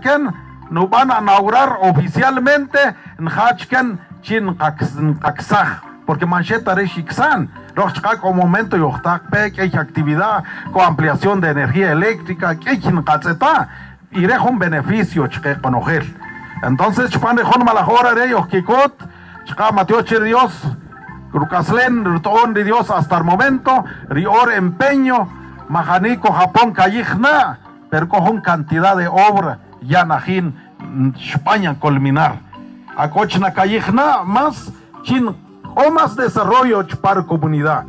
Ken no van a inaugurar oficialmente en Hachken Chin Kaksaj, porque Mancheta Reshiksan, como momento y que hay actividad con ampliación de energía eléctrica, que hay y deja un beneficio con ojel. Entonces, chupan de Jon Malajora de ellos, Kikot, chka Mateo Dios, Grucaslen, Ruton de Dios hasta el momento, Rior empeño, Majanico Japón Cayigna, pero con cantidad de obra, Yanajín, España culminar. Acochna Cayigna, más chin o más desarrollo para comunidad.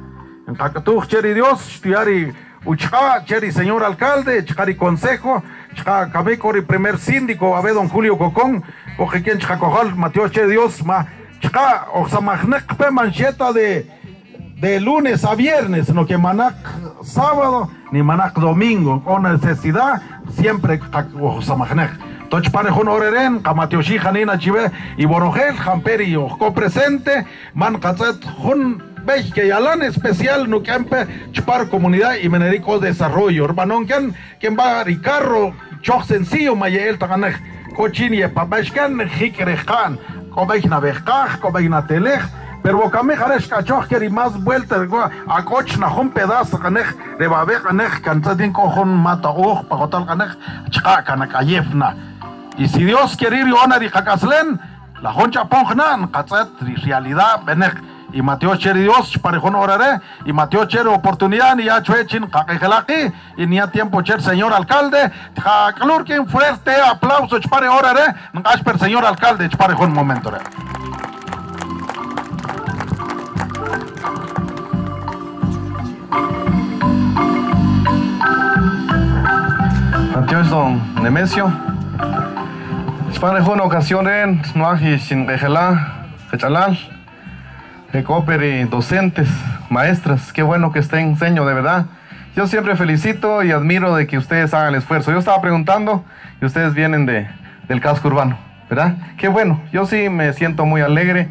En Cacatuj Cheri Dios, Tiari Uchka, Cheri señor alcalde, Chari consejo, Chka Cabecori primer síndico, Abe don Julio Cocón, Oje quien Chacojal, Mateo Cheri Dios, Ma, Chka, Oxamagnek mancheta de de lunes a viernes, no que manac sábado ni manac domingo, con necesidad, siempre Oxamagnek. Toch parejon oreren, kamatioshi janina chive, y borogel, jamperi, ojo presente, man katzet, jun veis que yalan especial no campe chupar comunidad y menerico desarrollo. Urbano quien quien va ricarro choc sencillo mayel taganej. Cochin y papashkan hikrejan kobeich na bekaj kobeich na telej jaresh cachoch que más vuelta a coch na un pedazo canej de babe canej cantatin cojon mata oj pagotal canej chka kanakayefna y si Dios quiere ir y jacaslen la honcha pongnan katzet realidad benej y Mateo Cheri Dios parejón oraré y Mateo Cheri oportunidad ni ya chuechin kakejelaki y ni a tiempo cher señor alcalde que fuerte aplauso chpare oraré per señor alcalde chparejón momento Mateo don Nemesio chparejón ocasión en no hay sin regelá rechalal Recopere, docentes, maestras, qué bueno que estén enseño, de verdad. Yo siempre felicito y admiro de que ustedes hagan el esfuerzo. Yo estaba preguntando y ustedes vienen de, del casco urbano, ¿verdad? Qué bueno, yo sí me siento muy alegre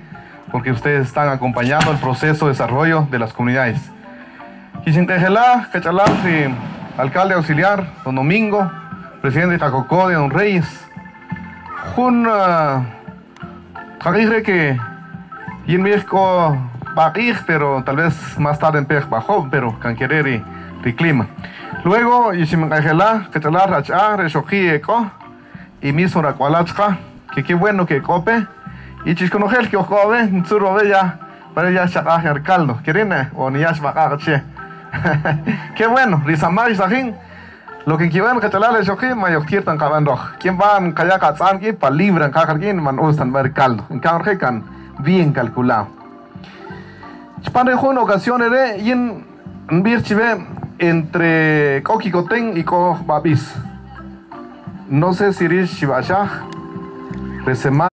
porque ustedes están acompañando el proceso de desarrollo de las comunidades. Quichintejelá, Cachalá, alcalde auxiliar, don Domingo, presidente de Jacocó, de don Reyes. Un uh, que y en México ir, pero tal vez más tarde en Pej bajó, pero can querer y clima. Luego, y si me cajela, que te la racha, reshoki eco, y mismo la cualachka, que qué bueno que cope, y chisconogel que ojobe, nsuro bella, para ya chakaje al caldo, querine, o ni yash bakache. Qué bueno, risamay sahin. Lo que quieren que te la reshoki, mayo kiertan kabandoj. ¿Quién van kayaka tzanki, pa libran kakargin, man ustan ver caldo. En cada kan, bien calculado. Chpanejo en ocasiones de y en Birchive entre Kokikoten y Babis. No sé si Rish Shibashah,